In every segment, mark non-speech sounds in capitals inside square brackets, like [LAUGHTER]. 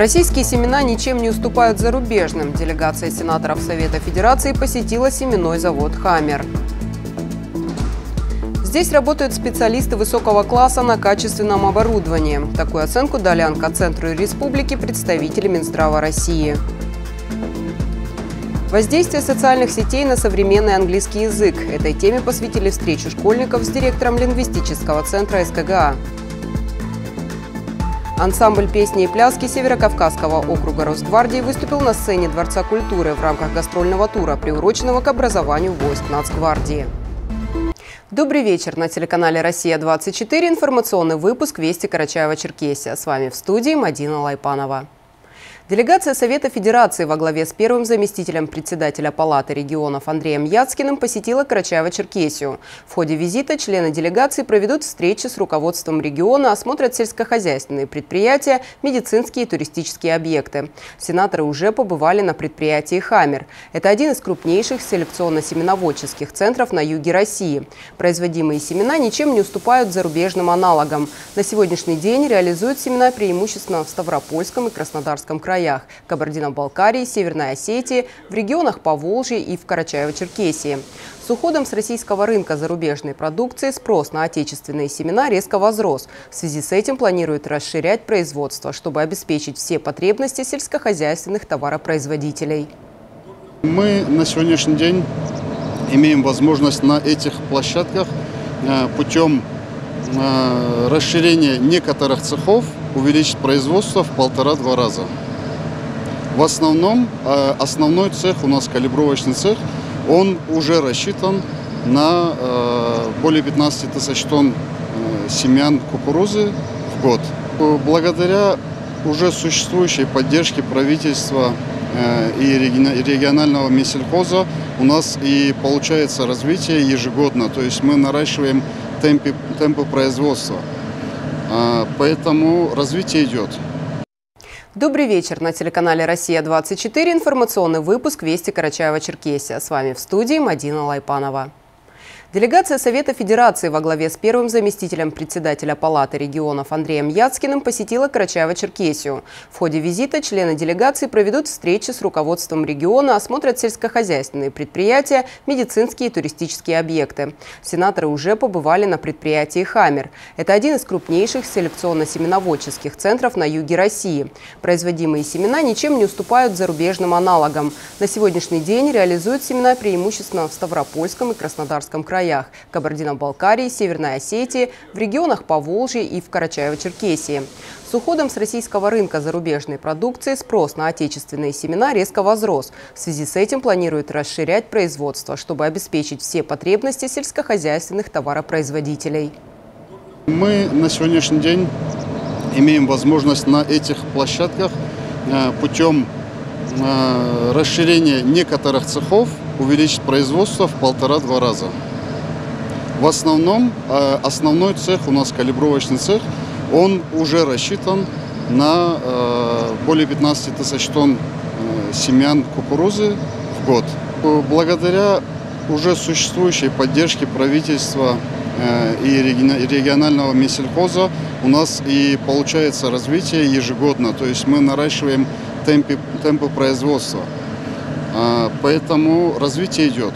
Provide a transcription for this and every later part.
Российские семена ничем не уступают зарубежным. Делегация сенаторов Совета Федерации посетила семенной завод «Хаммер». Здесь работают специалисты высокого класса на качественном оборудовании. Такую оценку дали Онкоцентру Республики представители Минздрава России. Воздействие социальных сетей на современный английский язык. Этой теме посвятили встречу школьников с директором лингвистического центра СКГА. Ансамбль песни и пляски Северокавказского округа Росгвардии выступил на сцене Дворца культуры в рамках гастрольного тура, приуроченного к образованию войск Нацгвардии. Добрый вечер. На телеканале «Россия-24» информационный выпуск «Вести Карачаева-Черкесия». С вами в студии Мадина Лайпанова. Делегация Совета Федерации во главе с первым заместителем председателя Палаты регионов Андреем Яцкиным посетила Карачаево-Черкесию. В ходе визита члены делегации проведут встречи с руководством региона, осмотрят сельскохозяйственные предприятия, медицинские и туристические объекты. Сенаторы уже побывали на предприятии «Хаммер». Это один из крупнейших селекционно-семеноводческих центров на юге России. Производимые семена ничем не уступают зарубежным аналогам. На сегодняшний день реализуют семена преимущественно в Ставропольском и Краснодарском краях краях – Кабардино-Балкарии, Северной Осетии, в регионах Поволжья и в Карачаево-Черкесии. С уходом с российского рынка зарубежной продукции спрос на отечественные семена резко возрос. В связи с этим планируют расширять производство, чтобы обеспечить все потребности сельскохозяйственных товаропроизводителей. Мы на сегодняшний день имеем возможность на этих площадках э, путем э, расширения некоторых цехов увеличить производство в полтора-два раза. В основном, э, основной цех у нас калибровочный цех, он уже рассчитан на э, более 15 тысяч тонн э, семян кукурузы в год. Благодаря уже существующей поддержке правительства и регионального Минсельхоза у нас и получается развитие ежегодно, то есть мы наращиваем темпы, темпы производства. Поэтому развитие идет. Добрый вечер. На телеканале «Россия-24» информационный выпуск «Вести Карачаева-Черкесия». С вами в студии Мадина Лайпанова. Делегация Совета Федерации во главе с первым заместителем председателя Палаты регионов Андреем Яцкиным посетила Карачаево-Черкесию. В ходе визита члены делегации проведут встречи с руководством региона, осмотрят сельскохозяйственные предприятия, медицинские и туристические объекты. Сенаторы уже побывали на предприятии «Хаммер». Это один из крупнейших селекционно-семеноводческих центров на юге России. Производимые семена ничем не уступают зарубежным аналогам. На сегодняшний день реализуют семена преимущественно в Ставропольском и Краснодарском краях краях – Кабардино-Балкарии, Северной Осетии, в регионах Поволжья и в Карачаево-Черкесии. С уходом с российского рынка зарубежной продукции спрос на отечественные семена резко возрос. В связи с этим планируют расширять производство, чтобы обеспечить все потребности сельскохозяйственных товаропроизводителей. Мы на сегодняшний день имеем возможность на этих площадках э, путем э, расширения некоторых цехов увеличить производство в полтора-два раза. В основном, э, основной цех у нас калибровочный цех, он уже рассчитан на э, более 15 тысяч тонн э, семян кукурузы в год. Благодаря уже существующей поддержке правительства и регионального Минсельхоза у нас и получается развитие ежегодно, то есть мы наращиваем темпы, темпы производства. Поэтому развитие идет.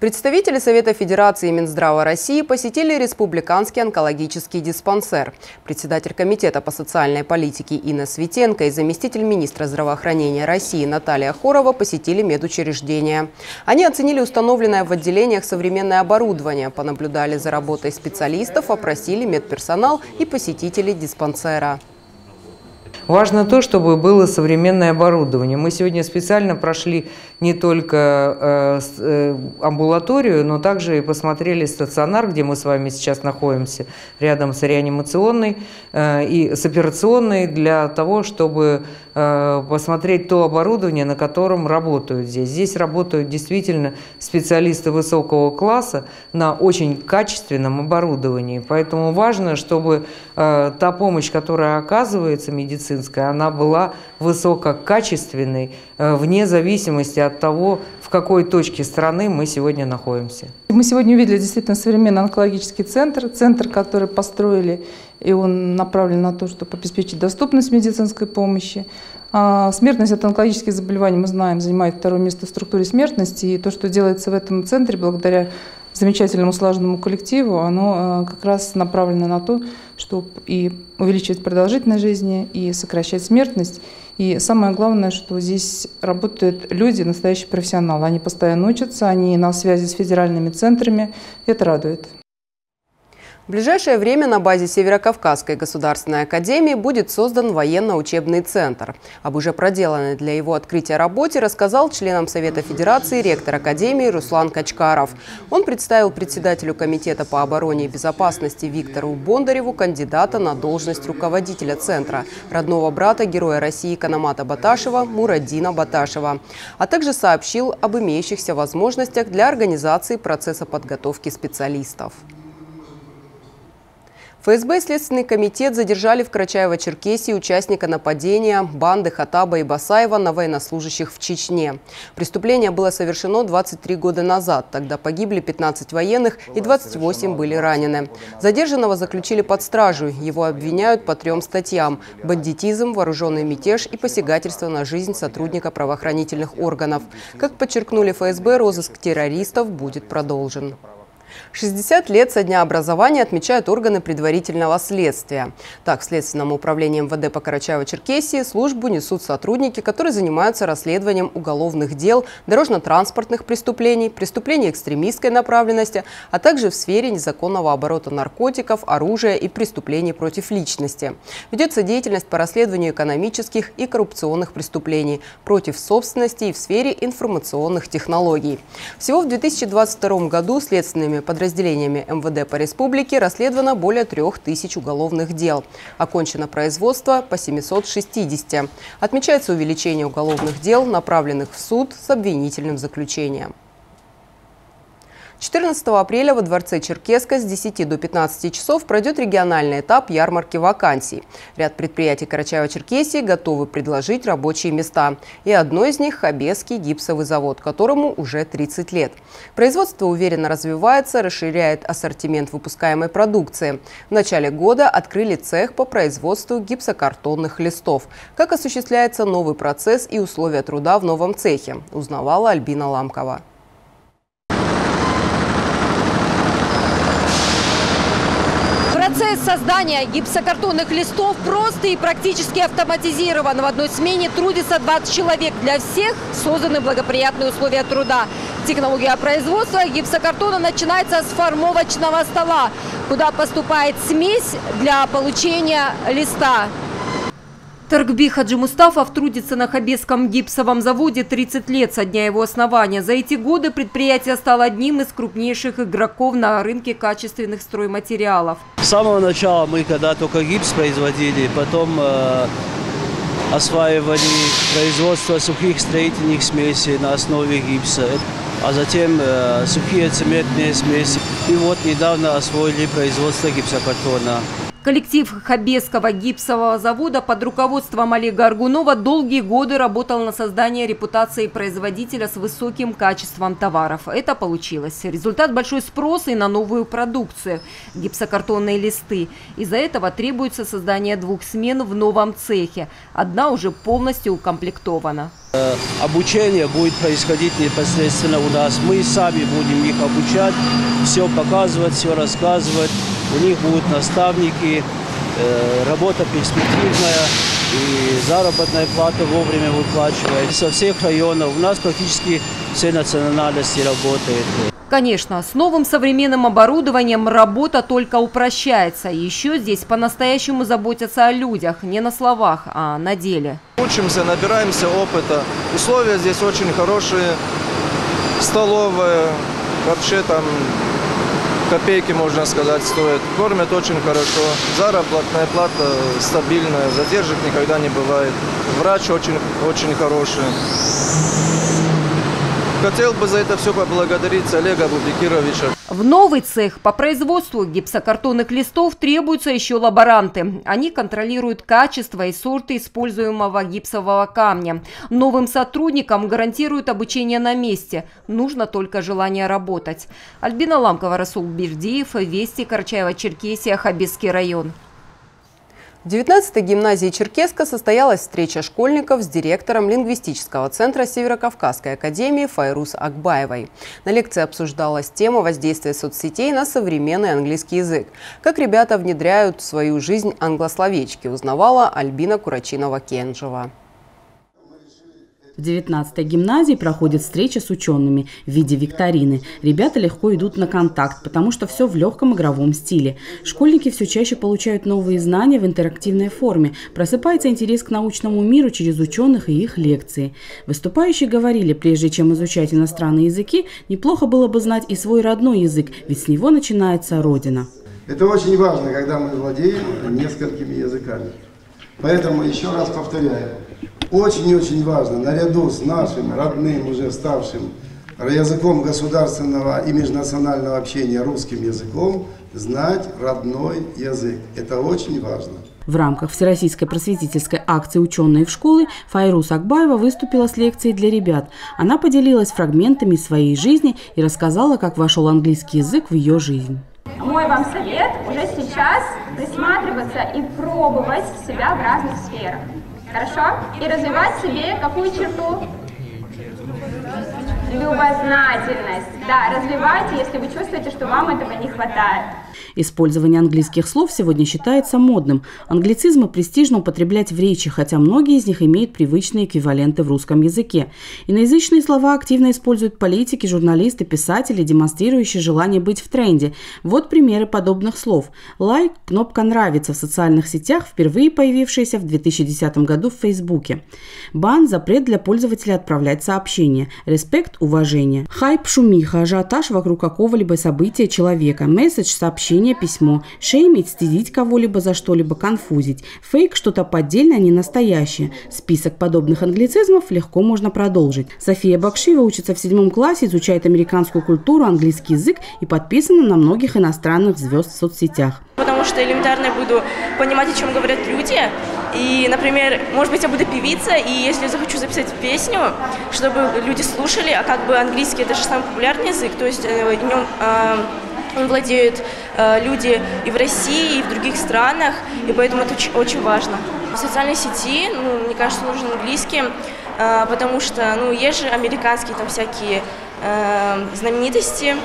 Представители Совета Федерации и Минздрава России посетили Республиканский онкологический диспансер. Председатель Комитета по социальной политике Инна Светенко и заместитель министра здравоохранения России Наталья Хорова посетили медучреждение. Они оценили установленное в отделениях современное оборудование, понаблюдали за работой специалистов, опросили медперсонал и посетителей диспансера. Важно то, чтобы было современное оборудование. Мы сегодня специально прошли не только э, э, амбулаторию, но также и посмотрели стационар, где мы с вами сейчас находимся, рядом с реанимационной э, и с операционной, для того, чтобы посмотреть то оборудование, на котором работают здесь. Здесь работают действительно специалисты высокого класса на очень качественном оборудовании. Поэтому важно, чтобы э, та помощь, которая оказывается медицинская, она была высококачественной, э, вне зависимости от того, в какой точке страны мы сегодня находимся. Мы сегодня увидели действительно современный онкологический центр, центр, который построили, и он направлен на то, чтобы обеспечить доступность медицинской помощи. А смертность от онкологических заболеваний, мы знаем, занимает второе место в структуре смертности, и то, что делается в этом центре, благодаря замечательному слаженному коллективу, оно э, как раз направлено на то, чтобы и увеличивать продолжительность жизни, и сокращать смертность. И самое главное, что здесь работают люди, настоящие профессионалы. Они постоянно учатся, они на связи с федеральными центрами. Это радует. В ближайшее время на базе Северокавказской государственной академии будет создан военно-учебный центр. Об уже проделанной для его открытия работе рассказал членам Совета Федерации ректор академии Руслан Качкаров. Он представил председателю Комитета по обороне и безопасности Виктору Бондареву кандидата на должность руководителя центра, родного брата героя России Канамата Баташева Мурадина Баташева, а также сообщил об имеющихся возможностях для организации процесса подготовки специалистов. ФСБ и Следственный комитет задержали в Карачаево-Черкесии участника нападения банды Хатаба и Басаева на военнослужащих в Чечне. Преступление было совершено 23 года назад. Тогда погибли 15 военных и 28 были ранены. Задержанного заключили под стражу. Его обвиняют по трем статьям – бандитизм, вооруженный мятеж и посягательство на жизнь сотрудника правоохранительных органов. Как подчеркнули ФСБ, розыск террористов будет продолжен. 60 лет со дня образования отмечают органы предварительного следствия. Так, в Следственном управлении МВД по Карачаево-Черкесии службу несут сотрудники, которые занимаются расследованием уголовных дел, дорожно-транспортных преступлений, преступлений экстремистской направленности, а также в сфере незаконного оборота наркотиков, оружия и преступлений против личности. Ведется деятельность по расследованию экономических и коррупционных преступлений против собственности и в сфере информационных технологий. Всего в 2022 году следственными подразделениями МВД по республике расследовано более трех тысяч уголовных дел. Окончено производство по 760. Отмечается увеличение уголовных дел, направленных в суд с обвинительным заключением. 14 апреля во дворце Черкеска с 10 до 15 часов пройдет региональный этап ярмарки вакансий. Ряд предприятий Карачаева-Черкесии готовы предложить рабочие места. И одно из них – Хабесский гипсовый завод, которому уже 30 лет. Производство уверенно развивается, расширяет ассортимент выпускаемой продукции. В начале года открыли цех по производству гипсокартонных листов. Как осуществляется новый процесс и условия труда в новом цехе, узнавала Альбина Ламкова. Процесс создания гипсокартонных листов просто и практически автоматизирован. В одной смене трудится 20 человек. Для всех созданы благоприятные условия труда. Технология производства гипсокартона начинается с формовочного стола, куда поступает смесь для получения листа. Торгби Хаджи Мустафов трудится на Хабесском гипсовом заводе 30 лет со дня его основания. За эти годы предприятие стало одним из крупнейших игроков на рынке качественных стройматериалов. С самого начала мы когда только гипс производили, потом э, осваивали производство сухих строительных смесей на основе гипса, а затем э, сухие цементные смеси. И вот недавно освоили производство гипсокартона. Коллектив Хабесского гипсового завода под руководством Олега Аргунова долгие годы работал на создание репутации производителя с высоким качеством товаров. Это получилось. Результат – большой спрос и на новую продукцию – гипсокартонные листы. Из-за этого требуется создание двух смен в новом цехе. Одна уже полностью укомплектована. Э, обучение будет происходить непосредственно у нас. Мы сами будем их обучать, все показывать, все рассказывать у них будут наставники, э, работа перспективная и заработная плата вовремя выплачивает. Со всех районов у нас практически все национальности работают. Конечно, с новым современным оборудованием работа только упрощается. Еще здесь по-настоящему заботятся о людях, не на словах, а на деле. Учимся, набираемся опыта. Условия здесь очень хорошие. Столовая, вообще там копейки, можно сказать, стоит. Кормят очень хорошо. Заработная плата стабильная, задержек никогда не бывает. Врач очень, очень хороший. Хотел бы за это все поблагодарить Олега Бубекировича. В новый цех по производству гипсокартонных листов требуются еще лаборанты. Они контролируют качество и сорты используемого гипсового камня. Новым сотрудникам гарантируют обучение на месте. Нужно только желание работать. Альбина Ламкова, Расул Бердиев, Вести, Карачаева-Черкесия, Хабисский район. В 19-й гимназии Черкеска состоялась встреча школьников с директором лингвистического центра Северокавказской академии Файрус Акбаевой. На лекции обсуждалась тема воздействия соцсетей на современный английский язык. Как ребята внедряют в свою жизнь англословечки, узнавала Альбина Курачинова-Кенжева. В 19-й гимназии проходит встреча с учеными в виде викторины. Ребята легко идут на контакт, потому что все в легком игровом стиле. Школьники все чаще получают новые знания в интерактивной форме. Просыпается интерес к научному миру через ученых и их лекции. Выступающие говорили, прежде чем изучать иностранные языки, неплохо было бы знать и свой родной язык, ведь с него начинается Родина. Это очень важно, когда мы владеем несколькими языками. Поэтому еще раз повторяю, очень-очень важно, наряду с нашим родным, уже ставшим языком государственного и межнационального общения русским языком, знать родной язык. Это очень важно. В рамках Всероссийской просветительской акции «Ученые в школы» Файрус Акбаева выступила с лекцией для ребят. Она поделилась фрагментами своей жизни и рассказала, как вошел английский язык в ее жизнь. Мой вам совет уже сейчас присматриваться и пробовать себя в разных сферах. Хорошо? И развивать себе какую черту? Любознательность. Да, развивайте, если вы чувствуете, что вам этого не хватает. Использование английских слов сегодня считается модным. Англицизмы престижно употреблять в речи, хотя многие из них имеют привычные эквиваленты в русском языке. Иноязычные слова активно используют политики, журналисты, писатели, демонстрирующие желание быть в тренде. Вот примеры подобных слов. Лайк – кнопка «Нравится» в социальных сетях, впервые появившаяся в 2010 году в Фейсбуке. Бан – запрет для пользователя отправлять сообщения. Респект – уважение. Хайп – шумиха, ажиотаж вокруг какого-либо события человека. Месседж – сообщение, письмо. Шеймить – стыдить кого-либо за что-либо, конфузить. Фейк – что-то поддельное, а не настоящее. Список подобных англицизмов легко можно продолжить. София Бакшива учится в седьмом классе, изучает американскую культуру, английский язык и подписана на многих иностранных звезд в соцсетях. Потому что элементарно буду понимать, о чем говорят люди. И, например, может быть, я буду певица, и если я захочу записать песню, чтобы люди слушали, а как бы английский это же самый популярный язык, то есть э, нем, э, он владеют э, люди и в России, и в других странах, и поэтому это очень, важно. В социальной сети, ну, мне кажется, нужен английский, э, потому что, ну, есть же американские там всякие э, знаменитости,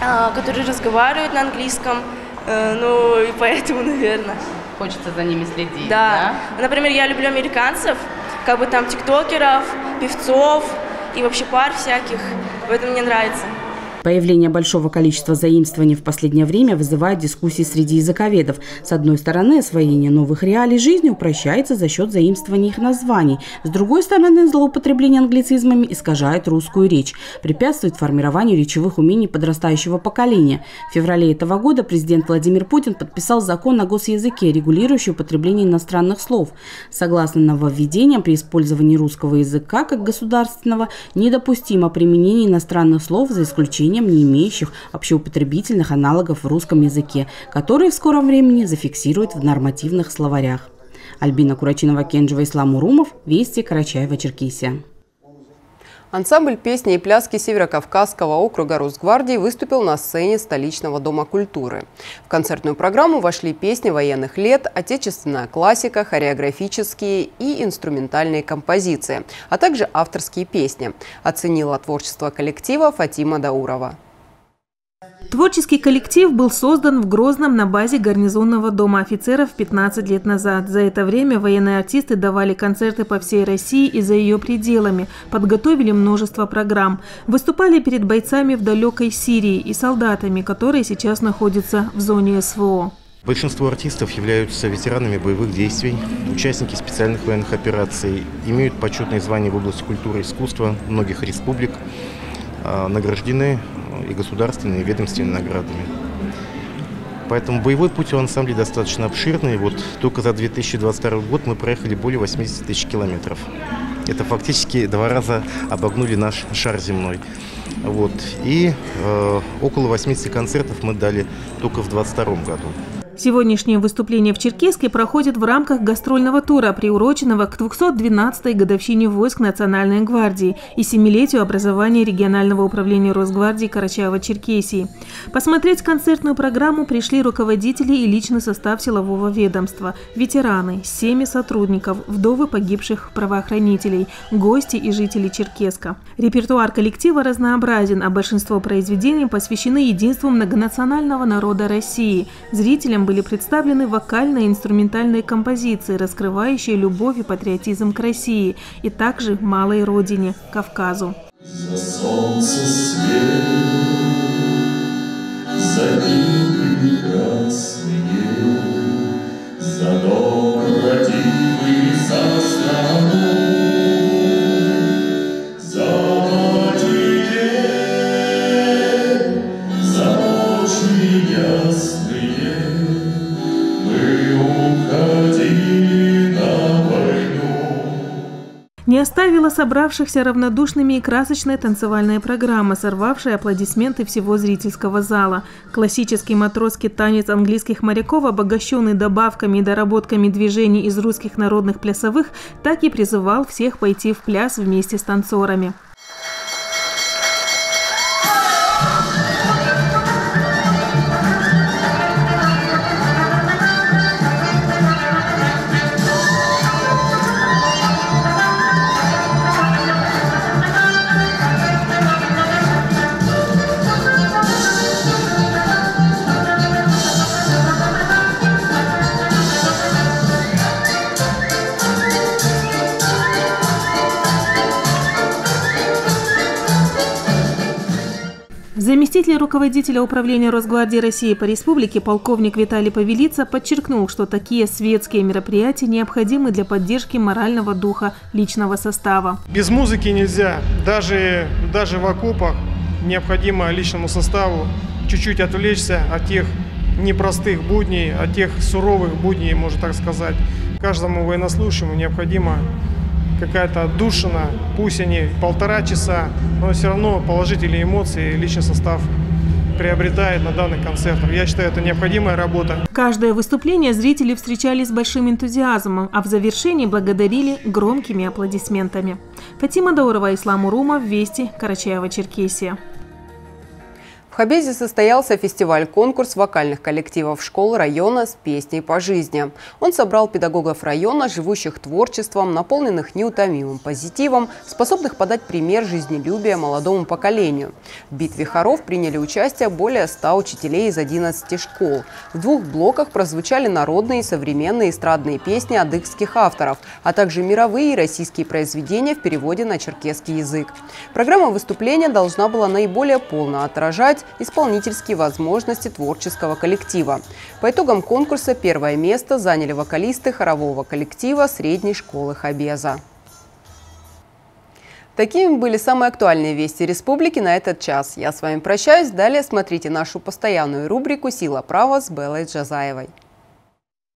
э, которые разговаривают на английском, э, ну, и поэтому, [LAUGHS] наверное. Хочется за ними следить, да? да? Например, я люблю американцев, как бы там тиктокеров, певцов и вообще пар всяких, поэтому мне нравится. Появление большого количества заимствований в последнее время вызывает дискуссии среди языковедов. С одной стороны, освоение новых реалий жизни упрощается за счет заимствования их названий. С другой стороны, злоупотребление англицизмами искажает русскую речь, препятствует формированию речевых умений подрастающего поколения. В феврале этого года президент Владимир Путин подписал закон о госязыке, регулирующий употребление иностранных слов. Согласно нововведениям, при использовании русского языка как государственного недопустимо применение иностранных слов за исключением исключением не имеющих общеупотребительных аналогов в русском языке, которые в скором времени зафиксируют в нормативных словарях. Альбина Курачинова-Кенджева, Ислам Урумов, Вести, Карачаева-Черкесия. Ансамбль песни и пляски Северокавказского округа Росгвардии выступил на сцене столичного Дома культуры. В концертную программу вошли песни военных лет, отечественная классика, хореографические и инструментальные композиции, а также авторские песни. Оценила творчество коллектива Фатима Даурова. Творческий коллектив был создан в Грозном на базе гарнизонного дома офицеров 15 лет назад. За это время военные артисты давали концерты по всей России и за ее пределами, подготовили множество программ, выступали перед бойцами в далекой Сирии и солдатами, которые сейчас находятся в зоне СВО. Большинство артистов являются ветеранами боевых действий, участники специальных военных операций, имеют почетные звания в области культуры и искусства многих республик, а, награждены и государственными, и ведомственными наградами. Поэтому боевой путь у ансамбля достаточно обширный. Вот только за 2022 год мы проехали более 80 тысяч километров. Это фактически два раза обогнули наш шар земной. Вот. И э, около 80 концертов мы дали только в 2022 году. Сегодняшнее выступление в Черкеске проходит в рамках гастрольного тура, приуроченного к 212-й годовщине войск Национальной гвардии и семилетию образования регионального управления Росгвардии Карачаева-Черкесии. Посмотреть концертную программу пришли руководители и личный состав силового ведомства, ветераны, семьи сотрудников, вдовы погибших правоохранителей, гости и жители Черкеска. Репертуар коллектива разнообразен, а большинство произведений посвящены единству многонационального народа России. Зрителям были представлены вокальные и инструментальные композиции, раскрывающие любовь и патриотизм к России и также малой родине – Кавказу. За солнце свет, собравшихся равнодушными и красочная танцевальная программа, сорвавшая аплодисменты всего зрительского зала. Классический матросский танец английских моряков, обогащенный добавками и доработками движений из русских народных плясовых, так и призывал всех пойти в пляс вместе с танцорами. Заместитель руководителя управления Росгвардии России по республике полковник Виталий Павелица подчеркнул, что такие светские мероприятия необходимы для поддержки морального духа личного состава. Без музыки нельзя. Даже, даже в окопах необходимо личному составу чуть-чуть отвлечься от тех непростых будней, от тех суровых будней, можно так сказать. Каждому военнослужащему необходимо какая-то отдушина, пусть они полтора часа, но все равно положительные эмоции личный состав приобретает на данных концертах. Я считаю, это необходимая работа. Каждое выступление зрители встречали с большим энтузиазмом, а в завершении благодарили громкими аплодисментами. Фатима Даурова, Ислам Урумов, Вести, Карачаева-Черкесия. В Хабезе состоялся фестиваль-конкурс вокальных коллективов школ района с песней по жизни. Он собрал педагогов района, живущих творчеством, наполненных неутомимым позитивом, способных подать пример жизнелюбия молодому поколению. В битве хоров приняли участие более 100 учителей из 11 школ. В двух блоках прозвучали народные и современные эстрадные песни адыгских авторов, а также мировые и российские произведения в переводе на черкесский язык. Программа выступления должна была наиболее полно отражать исполнительские возможности творческого коллектива. По итогам конкурса первое место заняли вокалисты хорового коллектива средней школы Хабеза. Такими были самые актуальные вести республики на этот час. Я с вами прощаюсь. Далее смотрите нашу постоянную рубрику «Сила права» с Беллой Джазаевой.